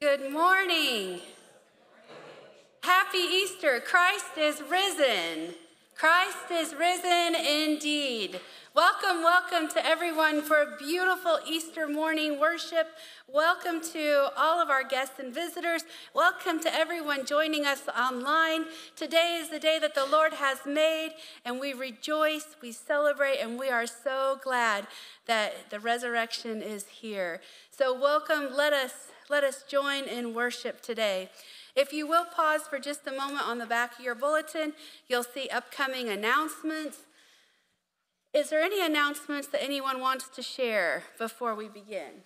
Good morning. Happy Easter. Christ is risen. Christ is risen indeed. Welcome, welcome to everyone for a beautiful Easter morning worship. Welcome to all of our guests and visitors. Welcome to everyone joining us online. Today is the day that the Lord has made, and we rejoice, we celebrate, and we are so glad that the resurrection is here. So, welcome. Let us let us join in worship today. If you will pause for just a moment on the back of your bulletin, you'll see upcoming announcements. Is there any announcements that anyone wants to share before we begin?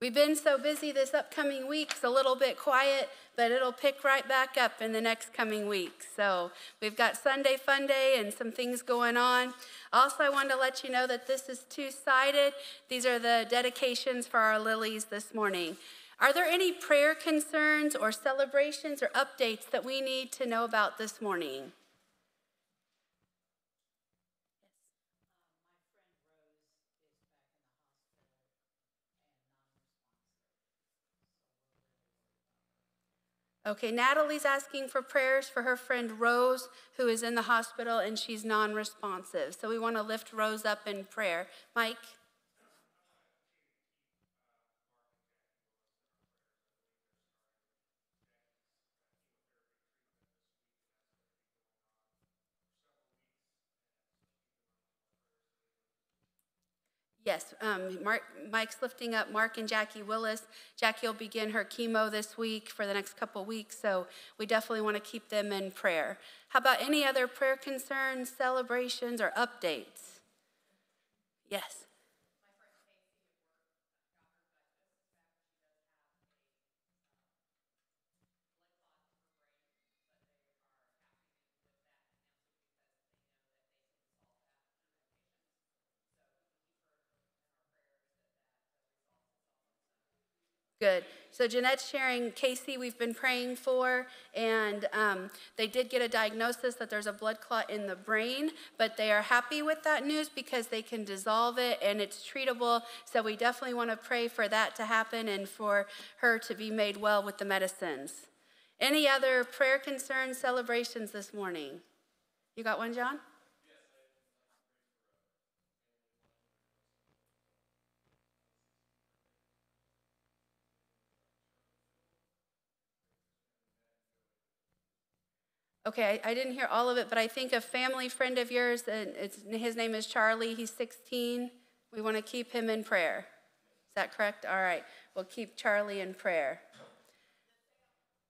We've been so busy this upcoming week's a little bit quiet, but it'll pick right back up in the next coming weeks. So we've got Sunday Fun Day and some things going on. Also, I wanted to let you know that this is two sided. These are the dedications for our lilies this morning. Are there any prayer concerns or celebrations or updates that we need to know about this morning? Okay, Natalie's asking for prayers for her friend Rose, who is in the hospital and she's non responsive. So we want to lift Rose up in prayer. Mike? Yes, um, Mark, Mike's lifting up Mark and Jackie Willis. Jackie will begin her chemo this week for the next couple weeks, so we definitely want to keep them in prayer. How about any other prayer concerns, celebrations, or updates? Yes. Good. So Jeanette's sharing Casey, we've been praying for, and um, they did get a diagnosis that there's a blood clot in the brain, but they are happy with that news because they can dissolve it and it's treatable. So we definitely want to pray for that to happen and for her to be made well with the medicines. Any other prayer concerns, celebrations this morning? You got one, John? Okay, I, I, didn't hear all of it, but I think a family friend of yours, his name is Charlie. He's 16. We want to keep him in prayer. Is that correct? All right, we'll keep Charlie in prayer.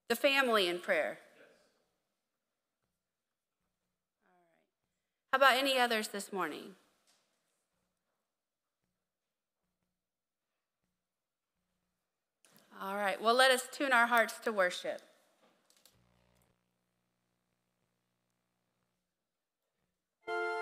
The family in prayer. All right. How about any others this morning? All right, well, let us tune our hearts to worship. え?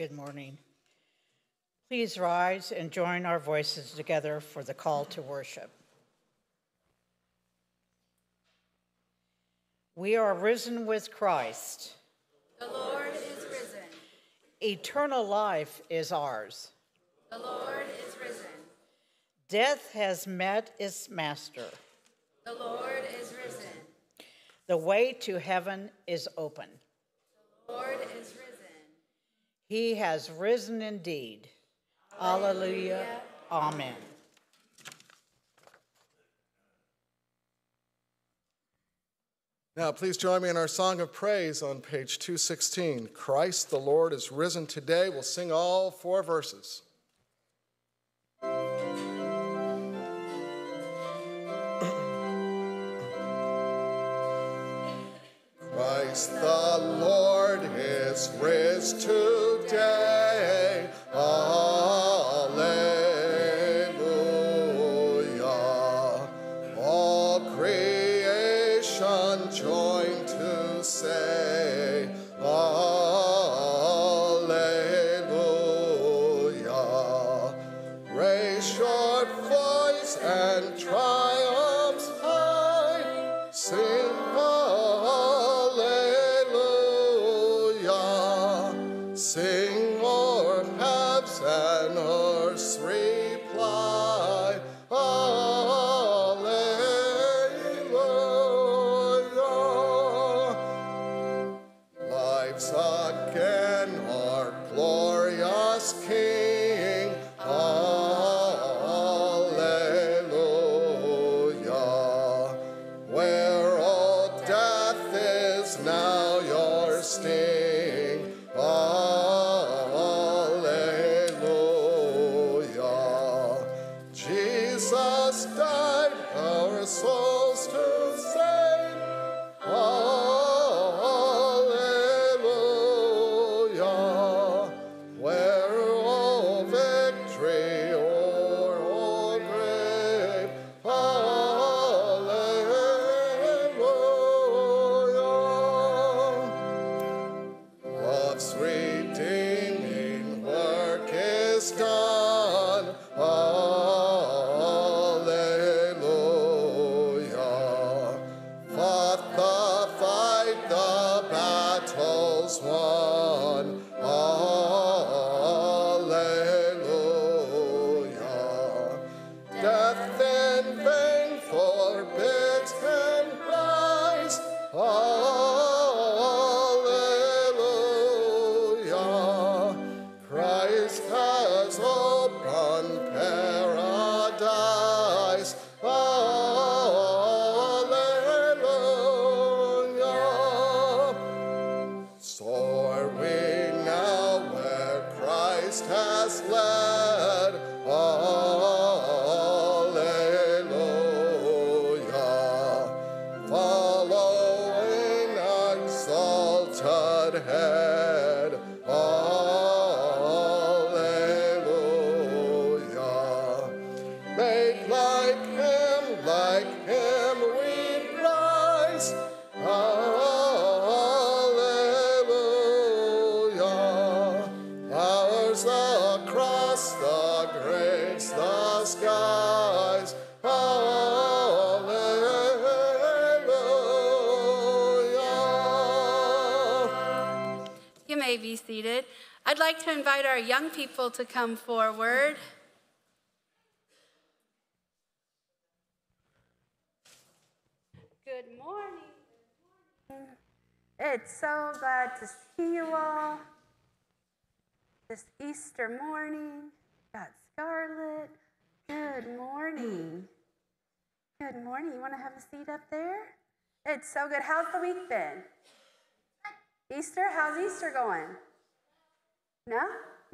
Good morning. Please rise and join our voices together for the call to worship. We are risen with Christ. The Lord is risen. Eternal life is ours. The Lord is risen. Death has met its master. The Lord is risen. The way to heaven is open. The Lord is risen. He has risen indeed. Alleluia. Amen. Now, please join me in our song of praise on page 216. Christ the Lord is risen today. We'll sing all four verses. Christ the Lord is risen today. Alleluia. All creation join to say, Alleluia. Raise your voice and triumphs exalted be seated. I'd like to invite our young people to come forward. Good morning. It's so glad to see you all this Easter morning. Got Scarlett. Good morning. Good morning. You want to have a seat up there? It's so good. How's the week been? Easter? How's Easter going? No?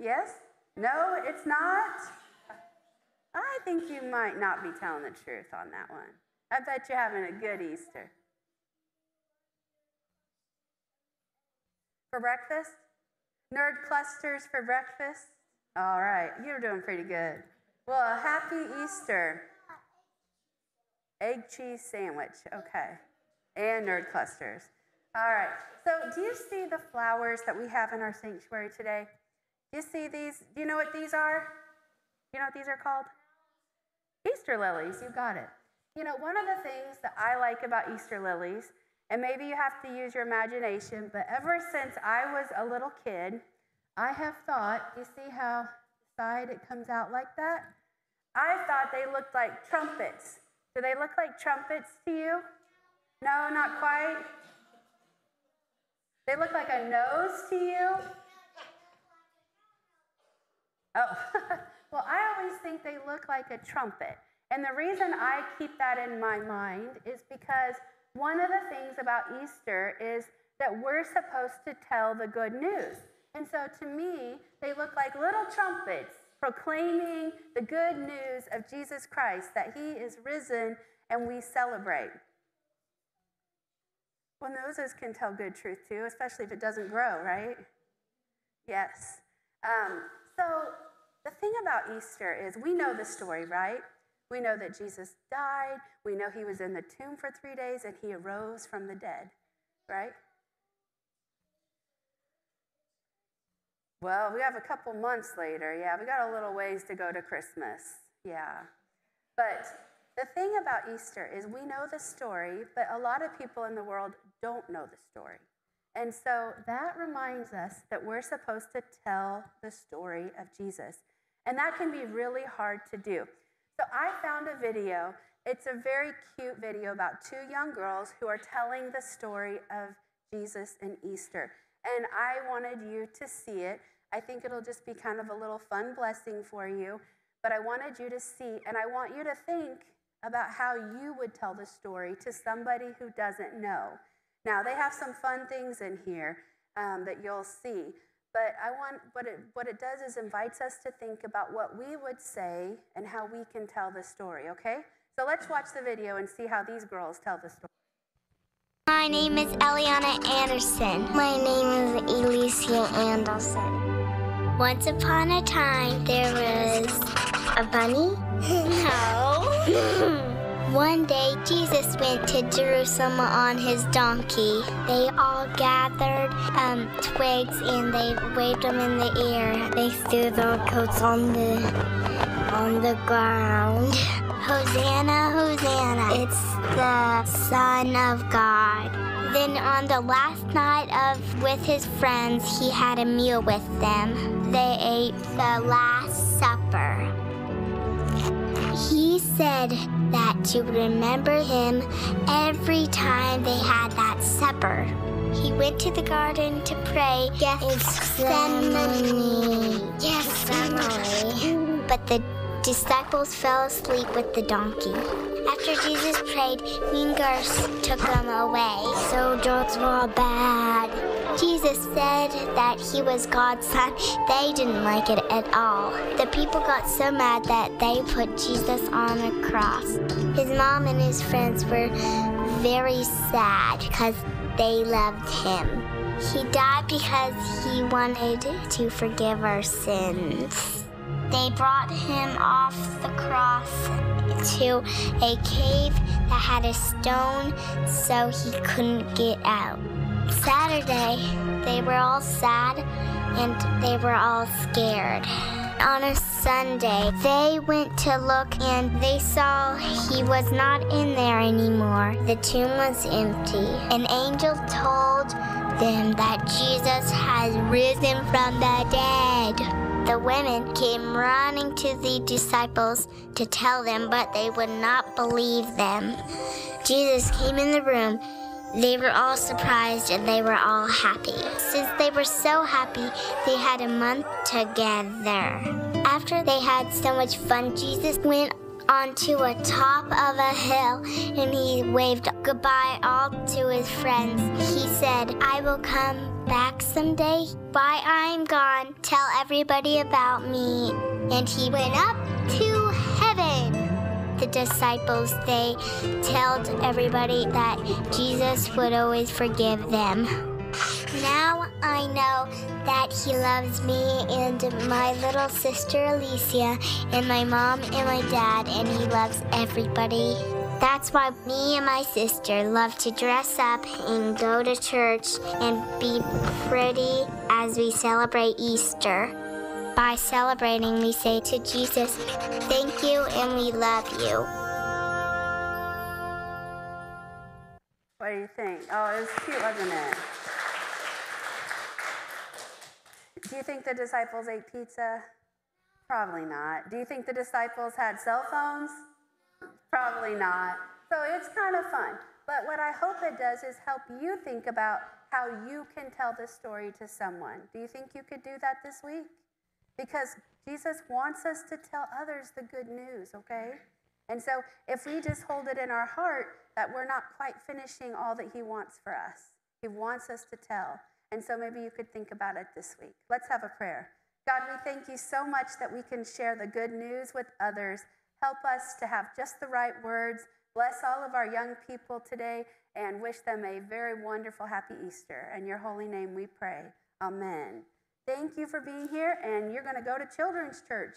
Yes? No, it's not? I think you might not be telling the truth on that one. I bet you're having a good Easter. For breakfast? Nerd clusters for breakfast? All right, you're doing pretty good. Well, happy Easter. Egg cheese sandwich, okay. And nerd clusters. All right, so do you see the flowers that we have in our sanctuary today? Do You see these? Do you know what these are? You know what these are called? Easter lilies. You got it. You know, one of the things that I like about Easter lilies, and maybe you have to use your imagination, but ever since I was a little kid, I have thought, you see how side it comes out like that? I thought they looked like trumpets. Do they look like trumpets to you? No, not quite. They look like a nose to you? Oh, well, I always think they look like a trumpet. And the reason I keep that in my mind is because one of the things about Easter is that we're supposed to tell the good news. And so to me, they look like little trumpets proclaiming the good news of Jesus Christ, that he is risen and we celebrate. Well, noses can tell good truth too, especially if it doesn't grow, right? Yes. Um, so the thing about Easter is we know the story, right? We know that Jesus died. We know he was in the tomb for three days and he arose from the dead, right? Well, we have a couple months later. Yeah, we got a little ways to go to Christmas. Yeah. But the thing about Easter is we know the story, but a lot of people in the world don't know the story. And so that reminds us that we're supposed to tell the story of Jesus. And that can be really hard to do. So I found a video. It's a very cute video about two young girls who are telling the story of Jesus and Easter. And I wanted you to see it. I think it'll just be kind of a little fun blessing for you. But I wanted you to see, and I want you to think about how you would tell the story to somebody who doesn't know. Now, they have some fun things in here um, that you'll see. But I want what it what it does is invites us to think about what we would say and how we can tell the story, okay? So let's watch the video and see how these girls tell the story. My name is Eliana Anderson. My name is Alicia Anderson. Once upon a time, there was a bunny. no. One day, Jesus went to Jerusalem on his donkey. They all gathered um, twigs and they waved them in the air. They threw their coats on the on the ground. Hosanna, Hosanna! It's the Son of God. Then on the last night of with his friends, he had a meal with them. They ate the Last He said that to remember him every time they had that supper. He went to the garden to pray Gethsemane. Gethsemane. But the disciples fell asleep with the donkey. After Jesus prayed, mean girls took them away. So Soldiers were bad. Jesus said that he was God's son. They didn't like it at all. The people got so mad that they put Jesus on a cross. His mom and his friends were very sad because they loved him. He died because he wanted to forgive our sins. They brought him off the cross to a cave that had a stone so he couldn't get out. Saturday, they were all sad and they were all scared. On a Sunday, they went to look and they saw he was not in there anymore. The tomb was empty. An angel told them that Jesus has risen from the dead. The women came running to the disciples to tell them, but they would not believe them. Jesus came in the room they were all surprised and they were all happy. Since they were so happy, they had a month together. After they had so much fun, Jesus went onto a top of a hill and he waved goodbye all to his friends. He said, I will come back someday. While I'm gone, tell everybody about me. And he went up to the disciples, they told everybody that Jesus would always forgive them. Now I know that he loves me and my little sister Alicia and my mom and my dad, and he loves everybody. That's why me and my sister love to dress up and go to church and be pretty as we celebrate Easter. By celebrating, we say to Jesus, Thank you and we love you. What do you think? Oh, it was cute, wasn't it? Do you think the disciples ate pizza? Probably not. Do you think the disciples had cell phones? Probably not. So it's kind of fun. But what I hope it does is help you think about how you can tell this story to someone. Do you think you could do that this week? Because Jesus wants us to tell others the good news, okay? And so if we just hold it in our heart that we're not quite finishing all that He wants for us, He wants us to tell. And so maybe you could think about it this week. Let's have a prayer. God, we thank you so much that we can share the good news with others. Help us to have just the right words. Bless all of our young people today and wish them a very wonderful, happy Easter. In your holy name we pray. Amen. Thank you for being here, and you're going to go to Children's Church.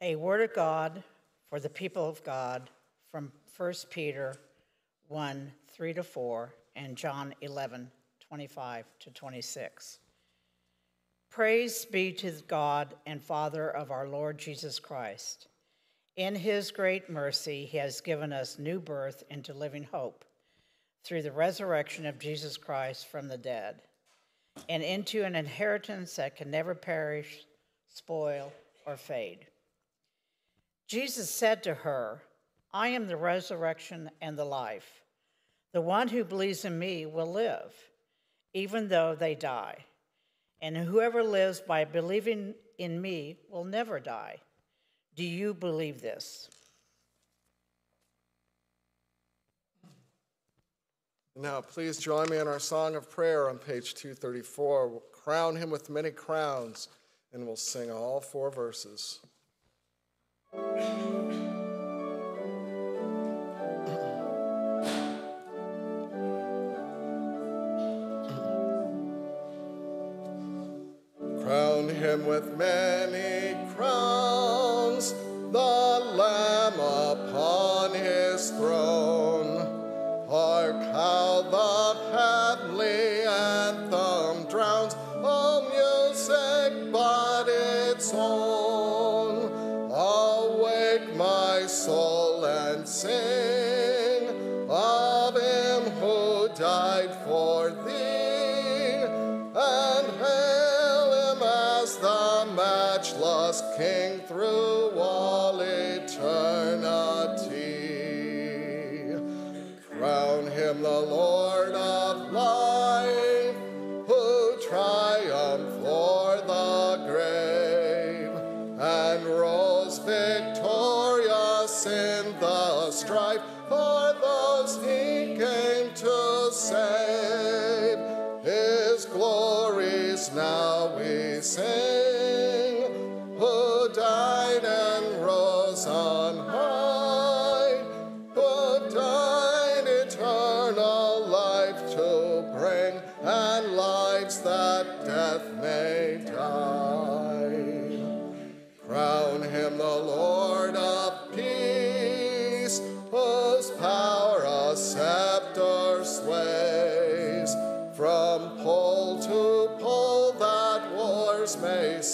A word of God for the people of God from 1 Peter 1 3 to 4 and John 11 25 to 26. Praise be to God and Father of our Lord Jesus Christ. In his great mercy, he has given us new birth into living hope through the resurrection of Jesus Christ from the dead, and into an inheritance that can never perish, spoil, or fade. Jesus said to her, I am the resurrection and the life. The one who believes in me will live, even though they die. And whoever lives by believing in me will never die. Do you believe this? Now, please join me in our song of prayer on page 234. We'll crown him with many crowns, and we'll sing all four verses. With many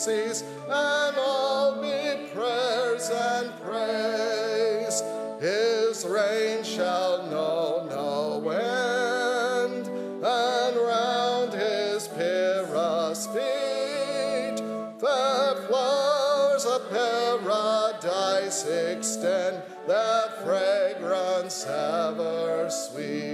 cease, and all be prayers and praise. His reign shall know no end, and round his pierced feet the flowers of paradise extend their fragrance ever sweet.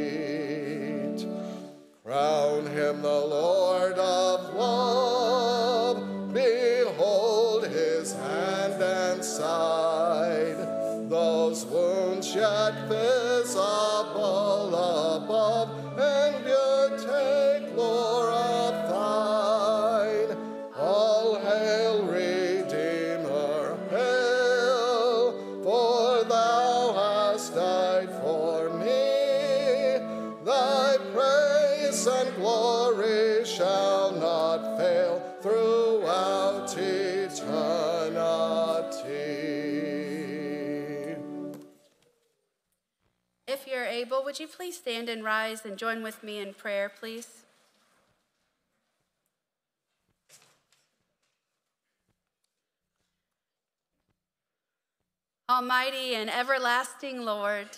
Would you please stand and rise and join with me in prayer, please? Almighty and everlasting Lord,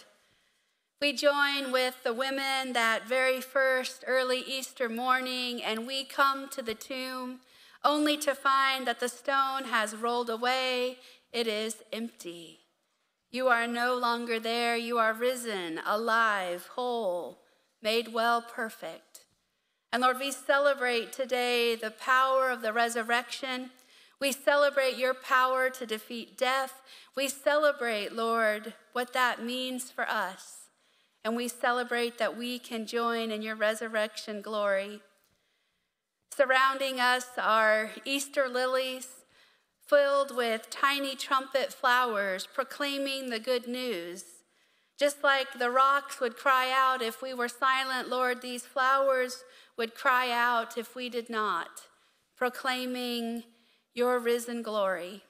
we join with the women that very first early Easter morning, and we come to the tomb only to find that the stone has rolled away, it is empty. You are no longer there. You are risen, alive, whole, made well, perfect. And Lord, we celebrate today the power of the resurrection. We celebrate your power to defeat death. We celebrate, Lord, what that means for us. And we celebrate that we can join in your resurrection glory. Surrounding us are Easter lilies filled with tiny trumpet flowers proclaiming the good news. Just like the rocks would cry out if we were silent, Lord, these flowers would cry out if we did not, proclaiming your risen glory.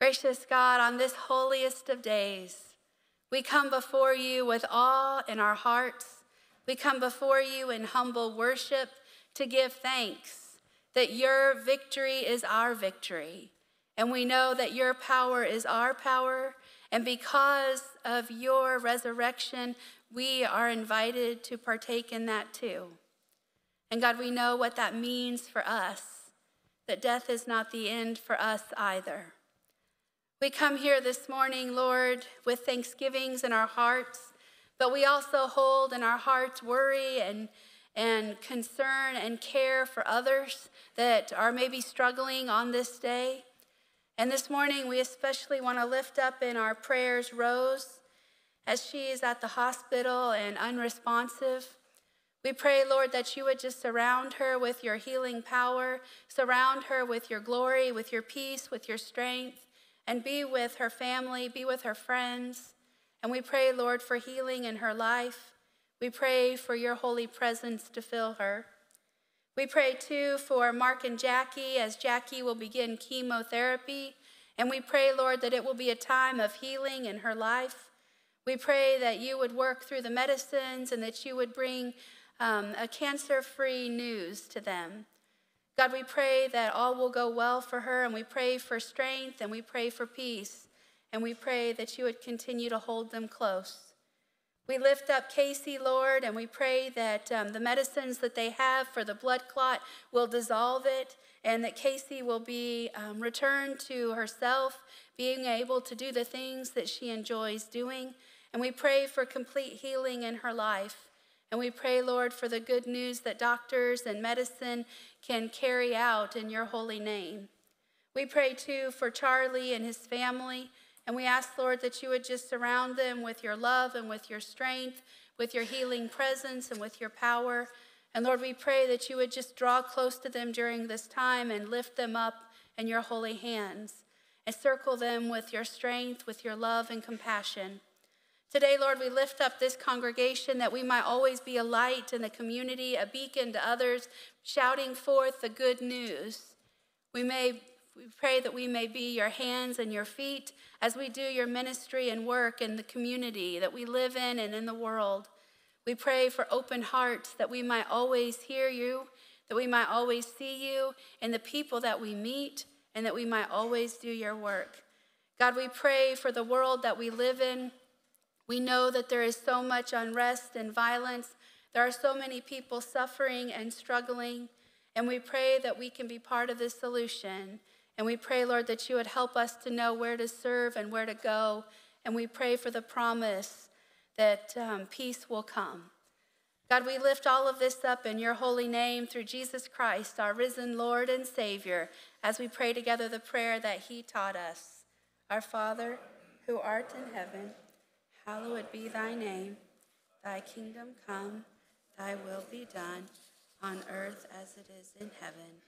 Gracious God, on this holiest of days, we come before you with awe in our hearts. We come before you in humble worship to give thanks that your victory is our victory. And we know that your power is our power. And because of your resurrection, we are invited to partake in that too. And God, we know what that means for us, that death is not the end for us either. We come here this morning, Lord, with thanksgivings in our hearts, but we also hold in our hearts worry and and concern and care for others that are maybe struggling on this day. And this morning, we especially want to lift up in our prayers Rose as she is at the hospital and unresponsive. We pray, Lord, that you would just surround her with your healing power, surround her with your glory, with your peace, with your strength, and be with her family, be with her friends. And we pray, Lord, for healing in her life. We pray for your holy presence to fill her. We pray too for Mark and Jackie as Jackie will begin chemotherapy. And we pray, Lord, that it will be a time of healing in her life. We pray that you would work through the medicines and that you would bring um, a cancer free news to them. God, we pray that all will go well for her, and we pray for strength and we pray for peace, and we pray that you would continue to hold them close. We lift up Casey, Lord, and we pray that um, the medicines that they have for the blood clot will dissolve it and that Casey will be um, returned to herself, being able to do the things that she enjoys doing. And we pray for complete healing in her life. And we pray, Lord, for the good news that doctors and medicine can carry out in your holy name. We pray too for Charlie and his family. And we ask, Lord, that you would just surround them with your love and with your strength, with your healing presence and with your power. And Lord, we pray that you would just draw close to them during this time and lift them up in your holy hands. Encircle them with your strength, with your love and compassion. Today, Lord, we lift up this congregation that we might always be a light in the community, a beacon to others, shouting forth the good news. We may we pray that we may be your hands and your feet as we do your ministry and work in the community that we live in and in the world. We pray for open hearts that we might always hear you, that we might always see you in the people that we meet, and that we might always do your work. God, we pray for the world that we live in. We know that there is so much unrest and violence. There are so many people suffering and struggling. And we pray that we can be part of the solution. And we pray, Lord, that you would help us to know where to serve and where to go. And we pray for the promise that um, peace will come. God, we lift all of this up in your holy name through Jesus Christ, our risen Lord and Savior, as we pray together the prayer that he taught us. Our Father, who art in heaven, hallowed be thy name. Thy kingdom come, thy will be done, on earth as it is in heaven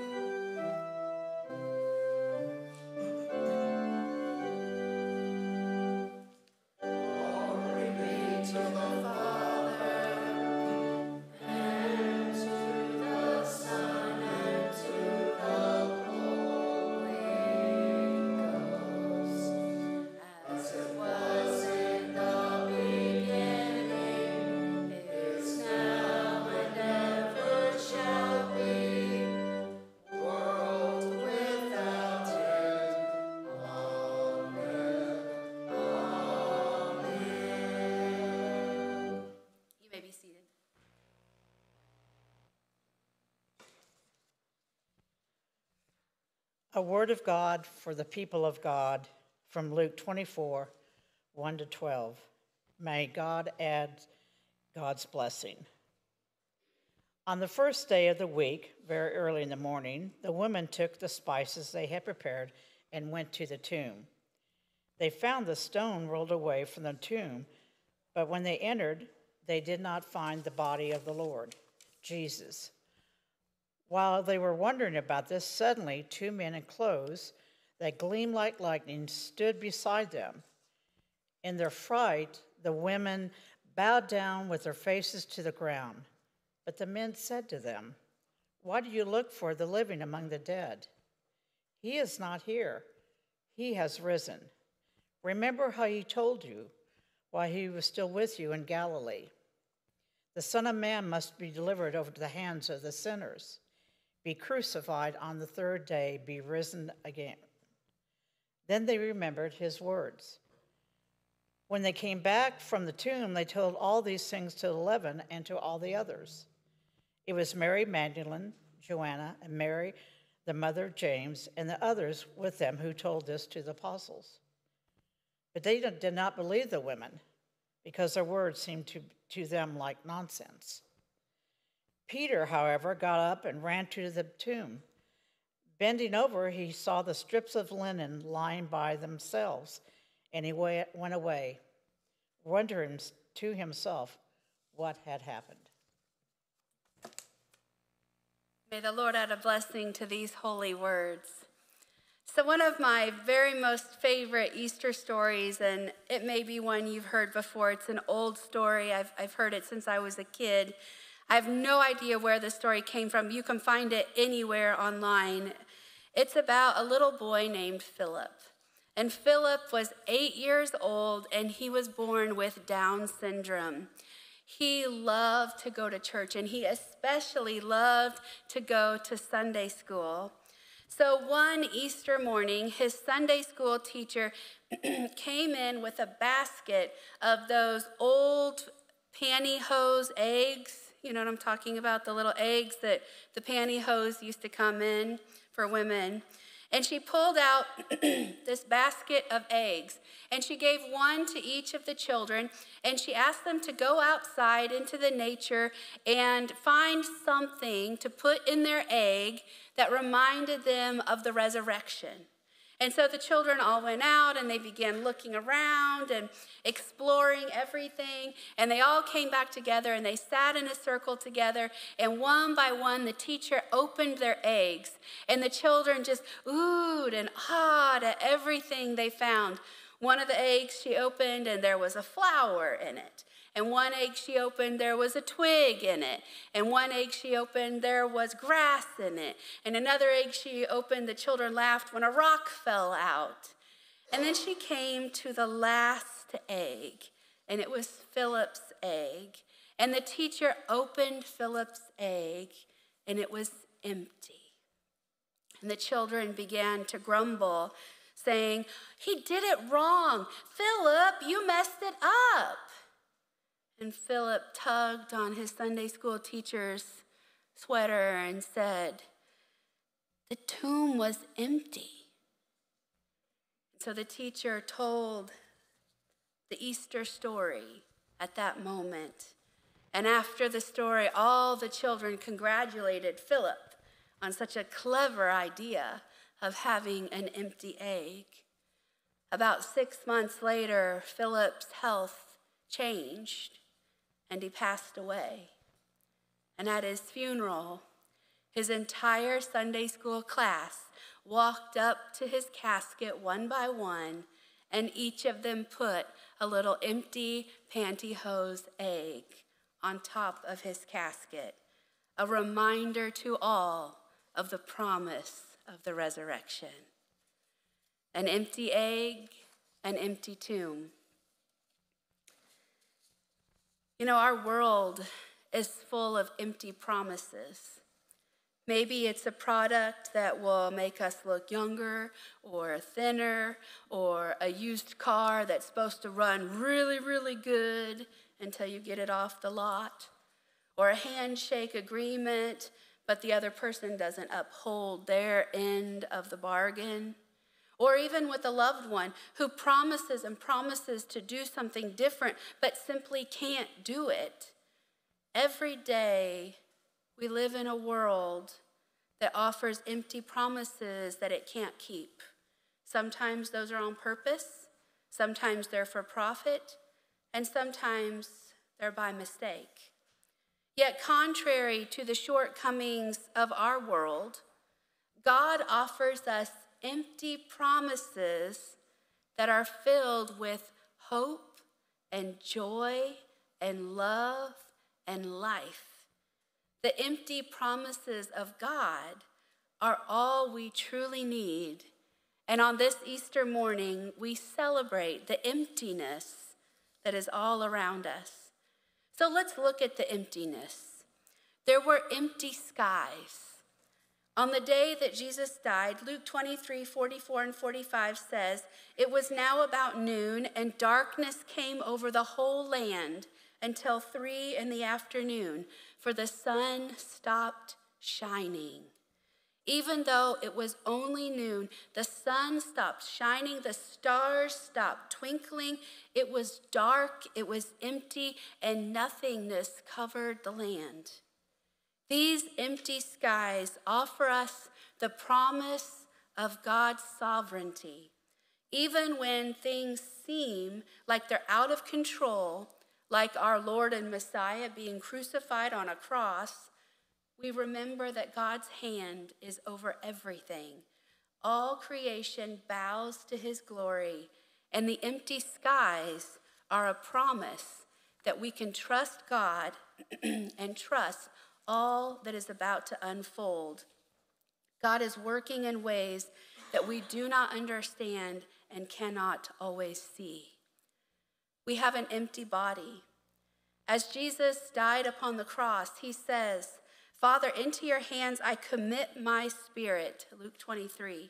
Word of God for the people of God from Luke 24 1 to 12. May God add God's blessing. On the first day of the week, very early in the morning, the women took the spices they had prepared and went to the tomb. They found the stone rolled away from the tomb, but when they entered, they did not find the body of the Lord, Jesus. While they were wondering about this, suddenly two men in clothes that gleamed like lightning stood beside them. In their fright, the women bowed down with their faces to the ground. But the men said to them, Why do you look for the living among the dead? He is not here, he has risen. Remember how he told you while he was still with you in Galilee. The Son of Man must be delivered over to the hands of the sinners be crucified on the third day, be risen again. Then they remembered his words. When they came back from the tomb, they told all these things to the eleven and to all the others. It was Mary Magdalene, Joanna, and Mary, the mother of James, and the others with them who told this to the apostles. But they did not believe the women because their words seemed to, to them like nonsense. Peter, however, got up and ran to the tomb. Bending over, he saw the strips of linen lying by themselves, and he went away, wondering to himself what had happened. May the Lord add a blessing to these holy words. So, one of my very most favorite Easter stories, and it may be one you've heard before, it's an old story. I've, I've heard it since I was a kid. I have no idea where this story came from. You can find it anywhere online. It's about a little boy named Philip. And Philip was eight years old and he was born with Down syndrome. He loved to go to church and he especially loved to go to Sunday school. So one Easter morning, his Sunday school teacher came in with a basket of those old pantyhose eggs you know what I'm talking about? The little eggs that the pantyhose used to come in for women. And she pulled out this basket of eggs and she gave one to each of the children and she asked them to go outside into the nature and find something to put in their egg that reminded them of the resurrection. And so the children all went out and they began looking around and exploring everything. And they all came back together and they sat in a circle together. And one by one, the teacher opened their eggs. And the children just oohed and awed at everything they found. One of the eggs she opened, and there was a flower in it. And one egg she opened, there was a twig in it. And one egg she opened, there was grass in it. And another egg she opened, the children laughed when a rock fell out. And then she came to the last egg, and it was Philip's egg. And the teacher opened Philip's egg, and it was empty. And the children began to grumble, saying, He did it wrong. Philip, you messed it up. And Philip tugged on his Sunday school teacher's sweater and said, The tomb was empty. So the teacher told the Easter story at that moment. And after the story, all the children congratulated Philip on such a clever idea of having an empty egg. About six months later, Philip's health changed and he passed away. And at his funeral, his entire Sunday school class walked up to his casket one by one, and each of them put a little empty pantyhose egg on top of his casket, a reminder to all of the promise of the resurrection. An empty egg, an empty tomb. You know, our world is full of empty promises. Maybe it's a product that will make us look younger or thinner, or a used car that's supposed to run really, really good until you get it off the lot, or a handshake agreement, but the other person doesn't uphold their end of the bargain. Or even with a loved one who promises and promises to do something different, but simply can't do it. Every day, we live in a world that offers empty promises that it can't keep. Sometimes those are on purpose, sometimes they're for profit, and sometimes they're by mistake. Yet, contrary to the shortcomings of our world, God offers us empty promises that are filled with hope and joy and love and life. The empty promises of God are all we truly need. And on this Easter morning, we celebrate the emptiness that is all around us. So let's look at the emptiness. There were empty skies. On the day that Jesus died, Luke 23 44 and 45 says, It was now about noon, and darkness came over the whole land until three in the afternoon, for the sun stopped shining. Even though it was only noon, the sun stopped shining, the stars stopped twinkling. It was dark, it was empty, and nothingness covered the land. These empty skies offer us the promise of God's sovereignty. Even when things seem like they're out of control, like our Lord and Messiah being crucified on a cross, we remember that God's hand is over everything. All creation bows to his glory, and the empty skies are a promise that we can trust God and trust all that is about to unfold. God is working in ways that we do not understand and cannot always see. We have an empty body. As Jesus died upon the cross, he says, Father, into your hands I commit my spirit, Luke 23.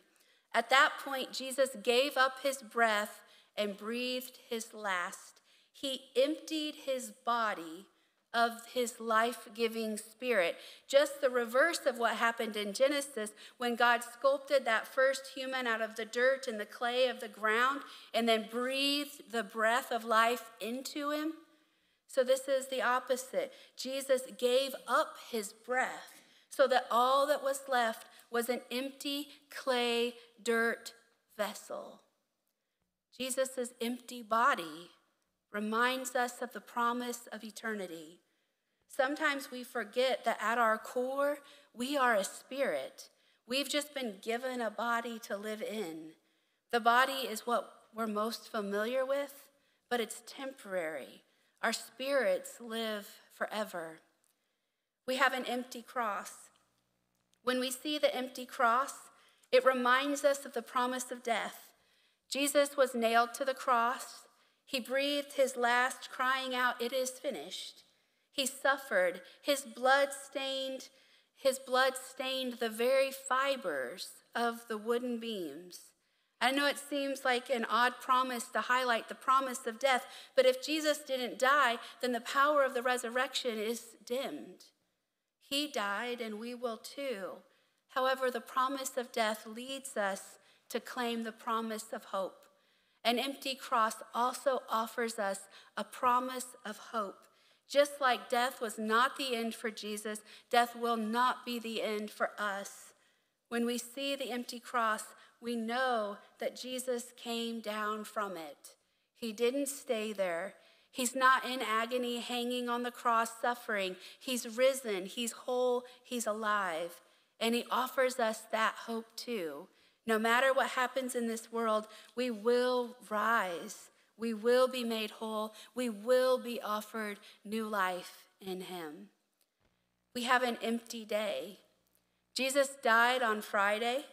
At that point, Jesus gave up his breath and breathed his last. He emptied his body of his life giving spirit. Just the reverse of what happened in Genesis when God sculpted that first human out of the dirt and the clay of the ground and then breathed the breath of life into him. So this is the opposite. Jesus gave up his breath so that all that was left was an empty clay, dirt vessel. Jesus' empty body reminds us of the promise of eternity. Sometimes we forget that at our core, we are a spirit. We've just been given a body to live in. The body is what we're most familiar with, but it's temporary. Our spirits live forever. We have an empty cross. When we see the empty cross, it reminds us of the promise of death. Jesus was nailed to the cross. He breathed his last, crying out, It is finished. He suffered. His blood stained, his blood stained the very fibers of the wooden beams. I know it seems like an odd promise to highlight the promise of death, but if Jesus didn't die, then the power of the resurrection is dimmed. He died, and we will too. However, the promise of death leads us to claim the promise of hope. An empty cross also offers us a promise of hope. Just like death was not the end for Jesus, death will not be the end for us. When we see the empty cross, we know that Jesus came down from it. He didn't stay there. He's not in agony, hanging on the cross, suffering. He's risen, he's whole, he's alive. And he offers us that hope too. No matter what happens in this world, we will rise. We will be made whole. We will be offered new life in him. We have an empty day. Jesus died on Friday.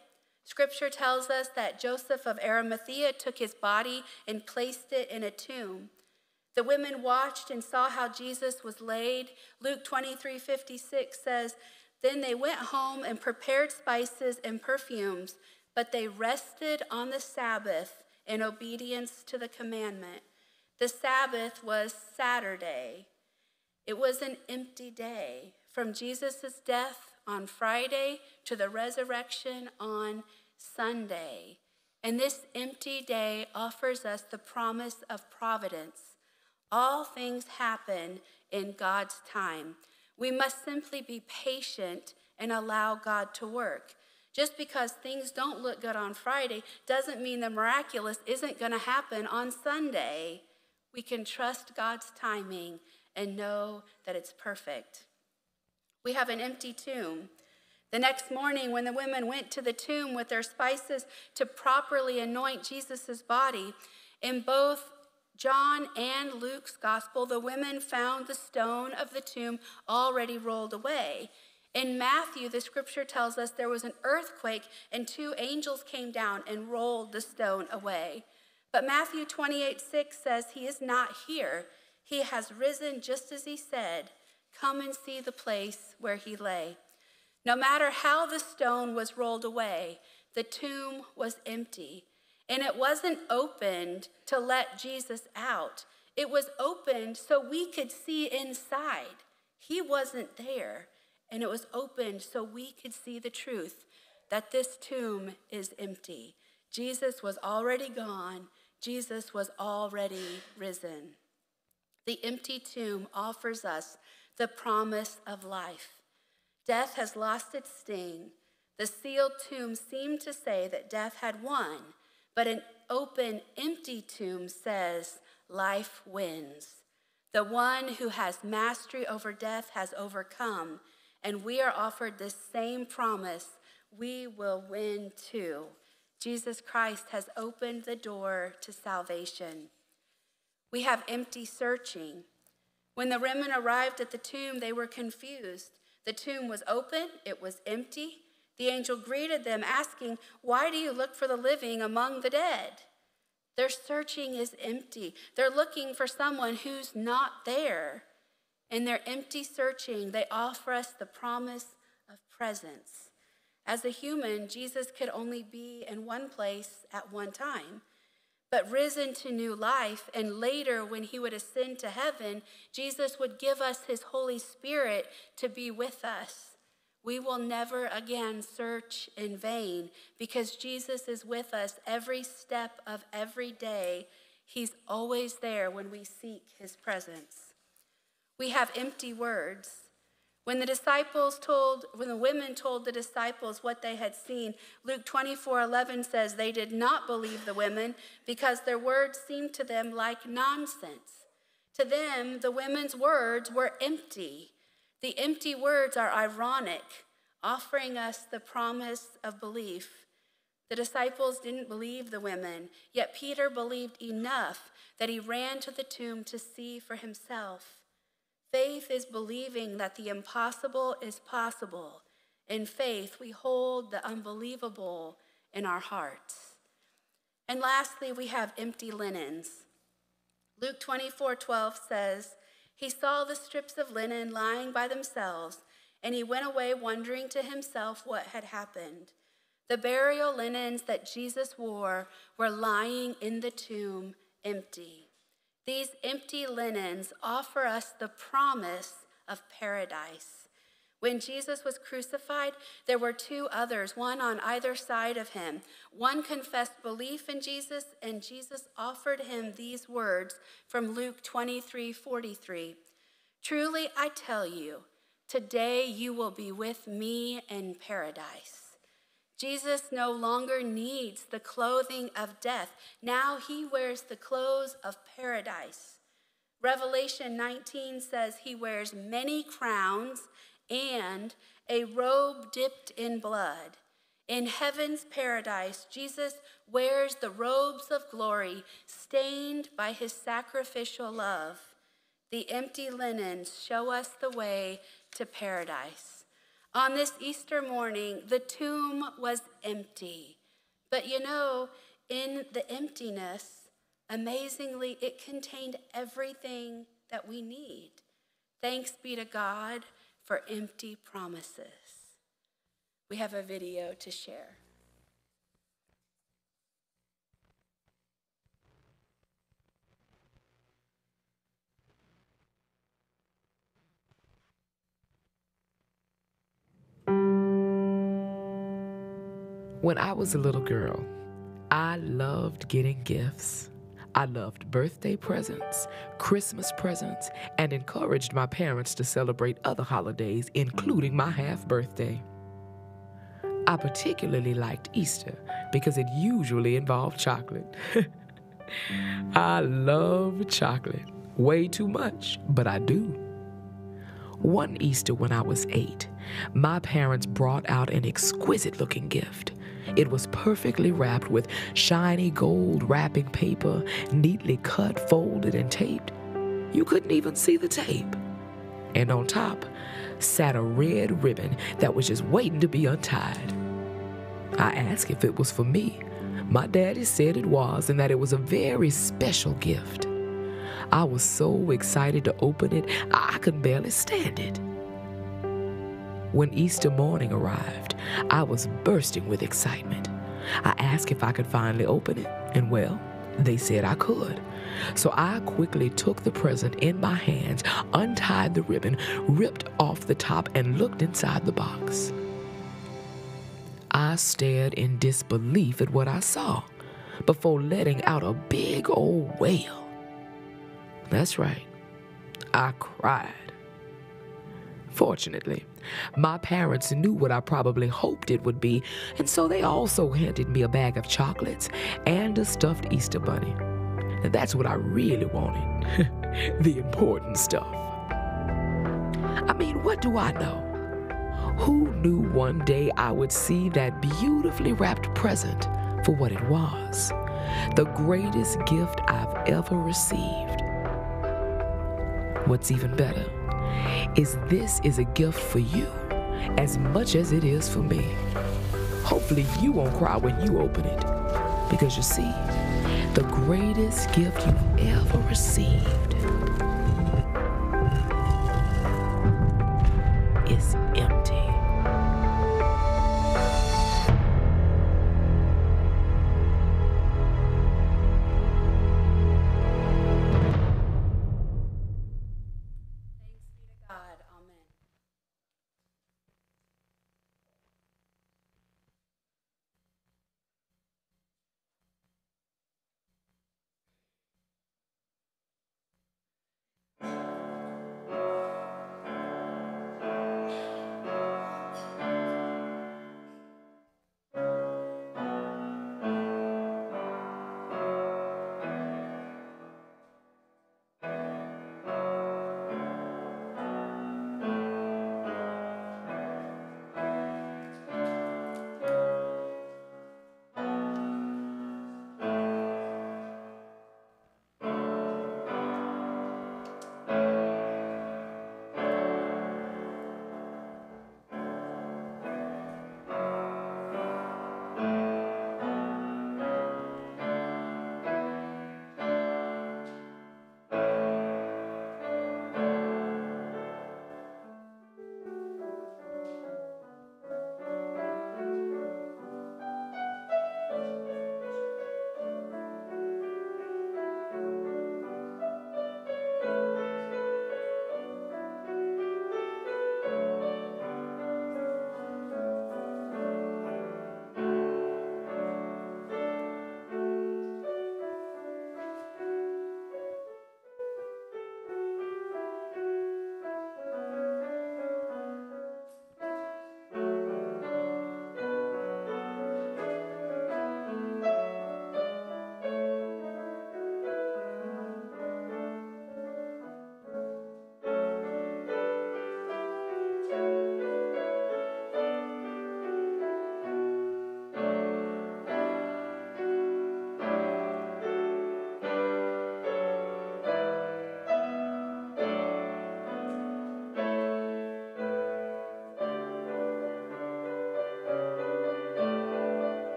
Scripture tells us that Joseph of Arimathea took his body and placed it in a tomb. The women watched and saw how Jesus was laid. Luke 23 56 says, Then they went home and prepared spices and perfumes, but they rested on the Sabbath in obedience to the commandment. The Sabbath was Saturday. It was an empty day. From Jesus' death on Friday to the resurrection on Sunday. And this empty day offers us the promise of providence. All things happen in God's time. We must simply be patient and allow God to work. Just because things don't look good on Friday doesn't mean the miraculous isn't going to happen on Sunday. We can trust God's timing and know that it's perfect. We have an empty tomb. The next morning, when the women went to the tomb with their spices to properly anoint Jesus' body, in both John and Luke's gospel, the women found the stone of the tomb already rolled away. In Matthew, the scripture tells us there was an earthquake and two angels came down and rolled the stone away. But Matthew 28 6 says, He is not here. He has risen just as He said. Come and see the place where He lay. No matter how the stone was rolled away, the tomb was empty. And it wasn't opened to let Jesus out, it was opened so we could see inside. He wasn't there. And it was opened so we could see the truth that this tomb is empty. Jesus was already gone, Jesus was already risen. The empty tomb offers us the promise of life. Death has lost its sting. The sealed tomb seemed to say that death had won, but an open, empty tomb says life wins. The one who has mastery over death has overcome, and we are offered this same promise we will win too. Jesus Christ has opened the door to salvation. We have empty searching. When the women arrived at the tomb, they were confused. The tomb was open, it was empty. The angel greeted them, asking, Why do you look for the living among the dead? Their searching is empty. They're looking for someone who's not there. In their empty searching, they offer us the promise of presence. As a human, Jesus could only be in one place at one time. But risen to new life, and later when he would ascend to heaven, Jesus would give us his Holy Spirit to be with us. We will never again search in vain because Jesus is with us every step of every day. He's always there when we seek his presence. We have empty words. When the disciples told, when the women told the disciples what they had seen, Luke 24 11 says they did not believe the women because their words seemed to them like nonsense. To them, the women's words were empty. The empty words are ironic, offering us the promise of belief. The disciples didn't believe the women, yet Peter believed enough that he ran to the tomb to see for himself. Faith is believing that the impossible is possible. In faith, we hold the unbelievable in our hearts. And lastly, we have empty linens. Luke 24 12 says, He saw the strips of linen lying by themselves, and he went away wondering to himself what had happened. The burial linens that Jesus wore were lying in the tomb empty. These empty linens offer us the promise of paradise. When Jesus was crucified, there were two others, one on either side of him. One confessed belief in Jesus, and Jesus offered him these words from Luke 23 43. Truly, I tell you, today you will be with me in paradise. Jesus no longer needs the clothing of death. Now he wears the clothes of paradise. Revelation 19 says he wears many crowns and a robe dipped in blood. In heaven's paradise, Jesus wears the robes of glory stained by his sacrificial love. The empty linens show us the way to paradise. On this Easter morning, the tomb was empty. But you know, in the emptiness, amazingly, it contained everything that we need. Thanks be to God for empty promises. We have a video to share. When I was a little girl, I loved getting gifts. I loved birthday presents, Christmas presents, and encouraged my parents to celebrate other holidays, including my half birthday. I particularly liked Easter because it usually involved chocolate. I love chocolate. Way too much, but I do. One Easter when I was eight, my parents brought out an exquisite looking gift. It was perfectly wrapped with shiny gold wrapping paper, neatly cut, folded, and taped. You couldn't even see the tape. And on top sat a red ribbon that was just waiting to be untied. I asked if it was for me. My daddy said it was and that it was a very special gift. I was so excited to open it, I could barely stand it. When Easter morning arrived, I was bursting with excitement. I asked if I could finally open it, and well, they said I could. So I quickly took the present in my hands, untied the ribbon, ripped off the top, and looked inside the box. I stared in disbelief at what I saw before letting out a big old wail. That's right, I cried. Fortunately, my parents knew what I probably hoped it would be, and so they also handed me a bag of chocolates and a stuffed Easter bunny. And that's what I really wanted the important stuff. I mean, what do I know? Who knew one day I would see that beautifully wrapped present for what it was? The greatest gift I've ever received. What's even better is this is a gift for you as much as it is for me. Hopefully, you won't cry when you open it. Because you see, the greatest gift you've ever received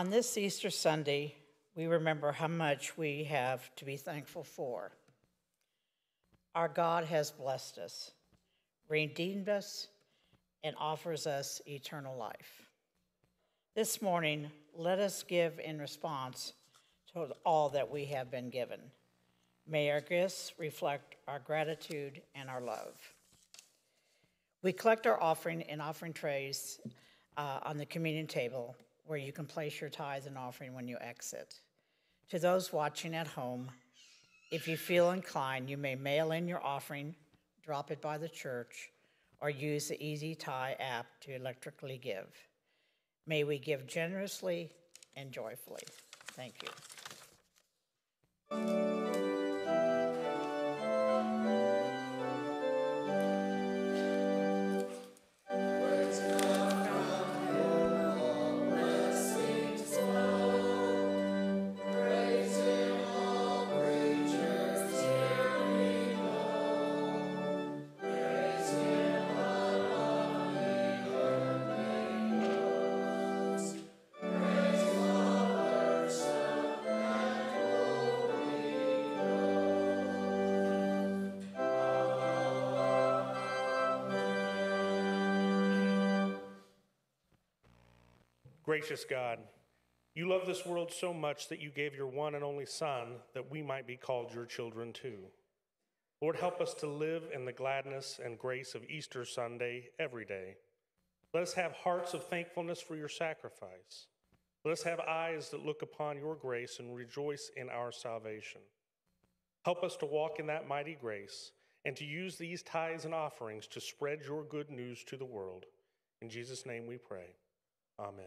On this Easter Sunday, we remember how much we have to be thankful for. Our God has blessed us, redeemed us, and offers us eternal life. This morning, let us give in response to all that we have been given. May our gifts reflect our gratitude and our love. We collect our offering in offering trays uh, on the communion table where you can place your tithes and offering when you exit. To those watching at home, if you feel inclined, you may mail in your offering, drop it by the church, or use the Easy Tithe app to electrically give. May we give generously and joyfully. Thank you. Gracious God, you love this world so much that you gave your one and only Son that we might be called your children too. Lord, help us to live in the gladness and grace of Easter Sunday every day. Let us have hearts of thankfulness for your sacrifice. Let us have eyes that look upon your grace and rejoice in our salvation. Help us to walk in that mighty grace and to use these tithes and offerings to spread your good news to the world. In Jesus' name we pray. Amen.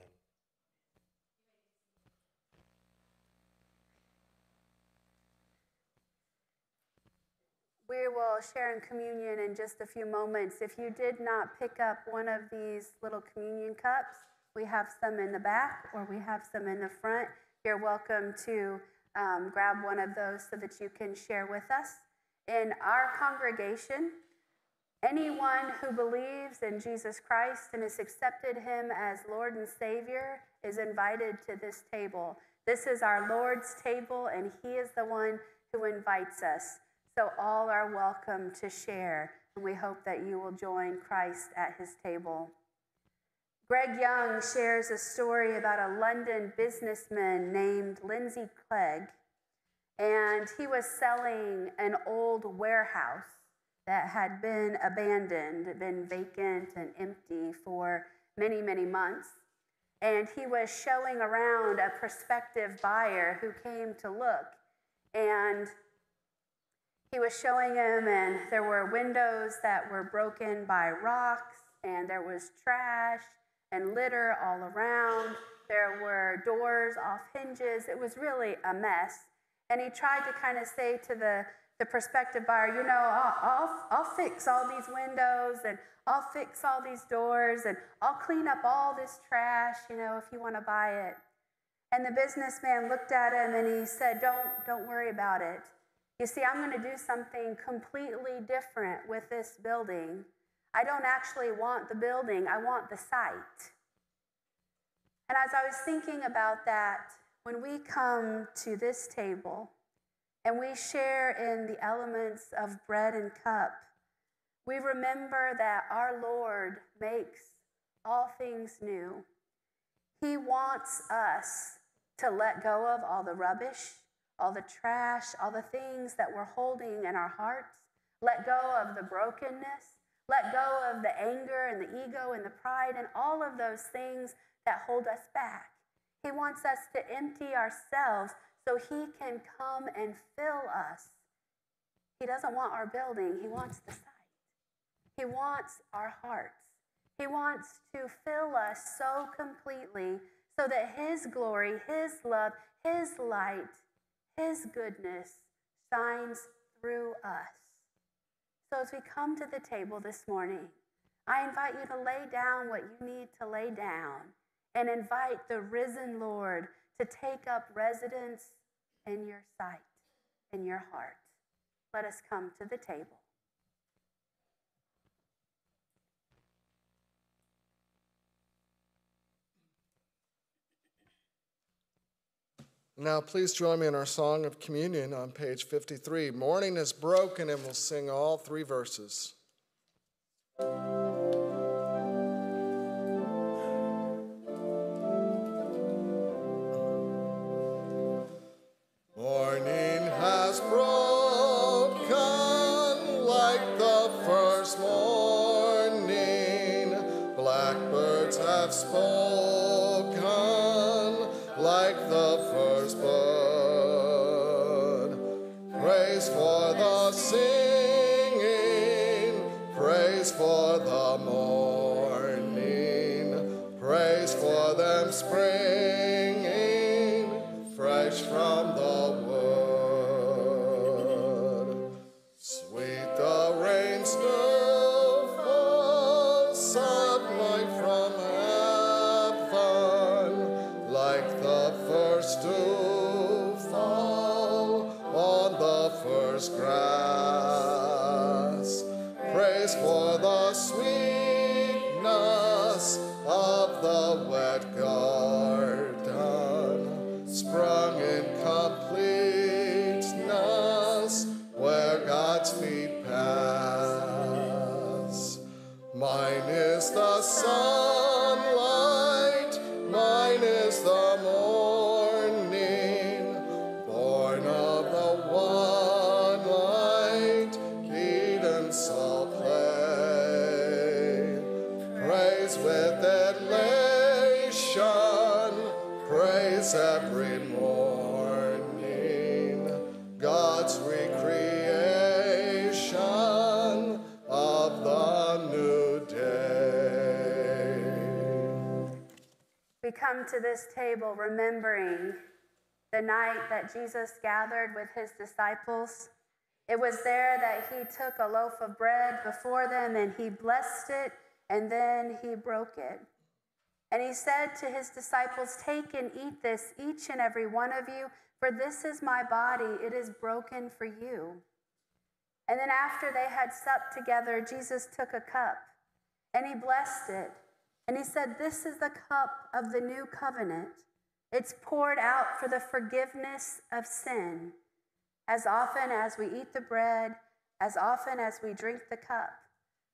We will share in communion in just a few moments. If you did not pick up one of these little communion cups, we have some in the back or we have some in the front. You're welcome to um, grab one of those so that you can share with us. In our congregation, anyone who believes in Jesus Christ and has accepted him as Lord and Savior is invited to this table. This is our Lord's table, and he is the one who invites us. So all are welcome to share, and we hope that you will join Christ at his table. Greg Young shares a story about a London businessman named Lindsay Clegg, and he was selling an old warehouse that had been abandoned, been vacant and empty for many, many months. And he was showing around a prospective buyer who came to look. And he was showing him, and there were windows that were broken by rocks, and there was trash and litter all around. There were doors off hinges. It was really a mess. And he tried to kind of say to the, the prospective buyer, you know, I'll, I'll, I'll fix all these windows and I'll fix all these doors and I'll clean up all this trash, you know, if you want to buy it. And the businessman looked at him and he said, Don't, don't worry about it. You see, I'm going to do something completely different with this building. I don't actually want the building, I want the site. And as I was thinking about that, when we come to this table and we share in the elements of bread and cup, we remember that our Lord makes all things new. He wants us to let go of all the rubbish all the trash, all the things that we're holding in our hearts. Let go of the brokenness. Let go of the anger and the ego and the pride and all of those things that hold us back. He wants us to empty ourselves so He can come and fill us. He doesn't want our building, He wants the site. He wants our hearts. He wants to fill us so completely so that His glory, His love, His light his goodness shines through us. So as we come to the table this morning, I invite you to lay down what you need to lay down and invite the risen Lord to take up residence in your site, in your heart. Let us come to the table. Now, please join me in our song of communion on page 53. Morning is broken, and we'll sing all three verses. To this table remembering the night that Jesus gathered with his disciples. It was there that he took a loaf of bread before them and he blessed it and then he broke it. And he said to his disciples, Take and eat this, each and every one of you, for this is my body, it is broken for you. And then after they had supped together, Jesus took a cup and he blessed it. And he said, This is the cup of the new covenant. It's poured out for the forgiveness of sin. As often as we eat the bread, as often as we drink the cup,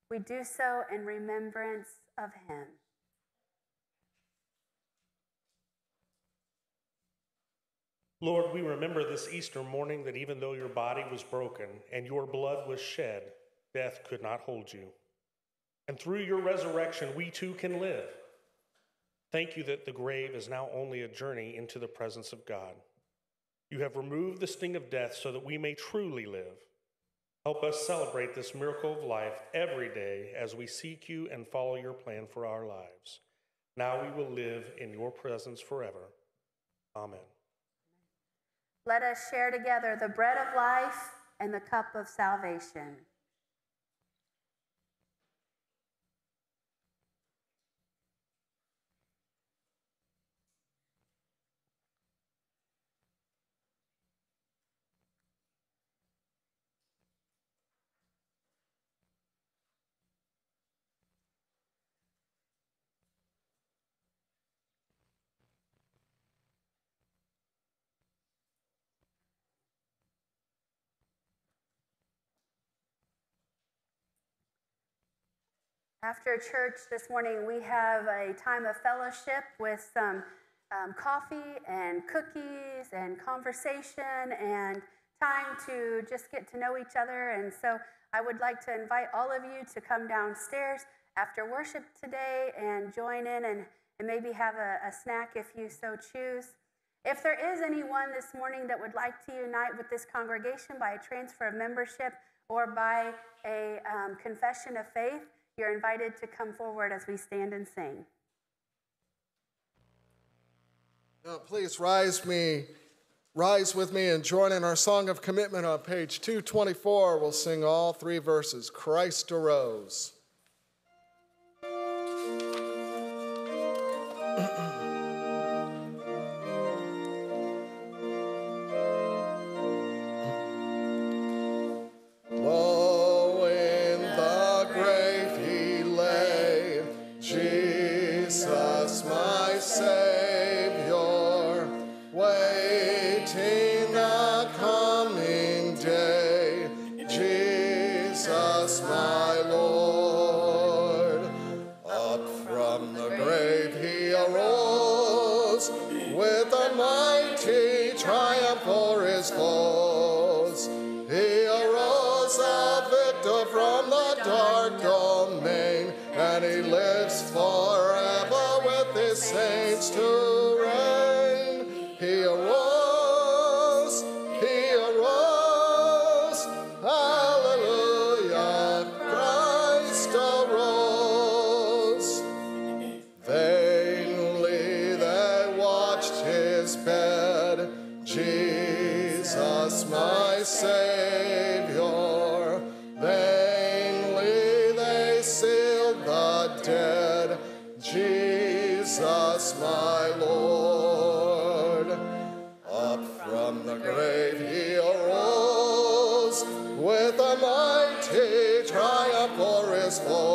we do so in remembrance of him. Lord, we remember this Easter morning that even though your body was broken and your blood was shed, death could not hold you. And through your resurrection, we too can live. Thank you that the grave is now only a journey into the presence of God. You have removed the sting of death so that we may truly live. Help us celebrate this miracle of life every day as we seek you and follow your plan for our lives. Now we will live in your presence forever. Amen. Let us share together the bread of life and the cup of salvation. After church this morning, we have a time of fellowship with some um, coffee and cookies and conversation and time to just get to know each other. And so I would like to invite all of you to come downstairs after worship today and join in and, and maybe have a, a snack if you so choose. If there is anyone this morning that would like to unite with this congregation by a transfer of membership or by a um, confession of faith, you're invited to come forward as we stand and sing. Now, please rise me, rise with me and join in our song of commitment on page 224. We'll sing all three verses. Christ arose. the grave he arose with a mighty triumph for his foes.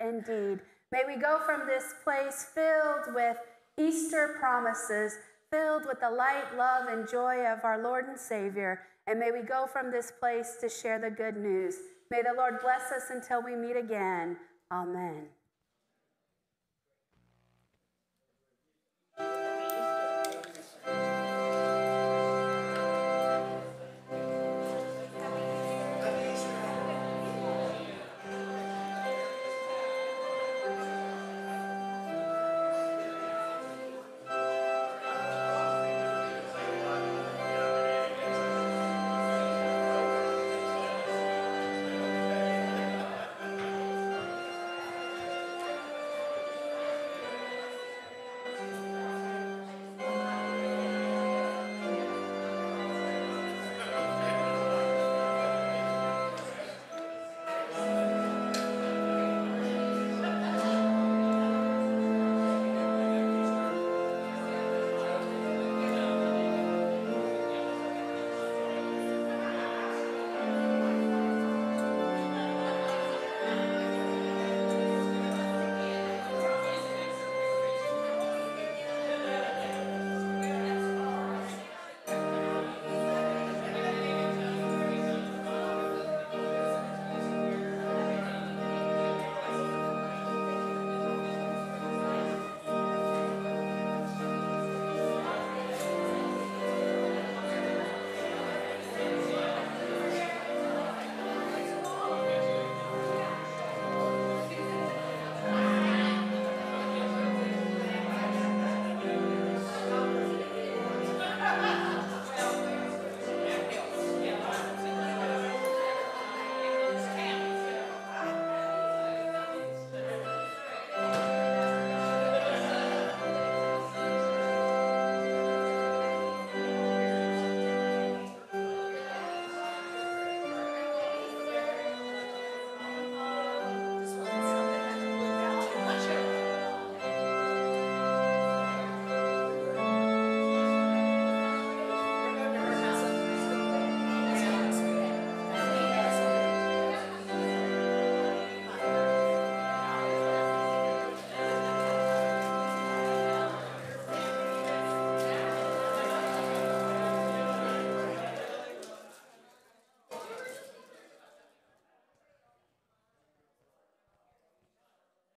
and indeed. May we go from this place filled with Easter promises, filled with the light, love, and joy of our Lord and Savior. And may we go from this place to share the good news. May the Lord bless us until we meet again. Amen.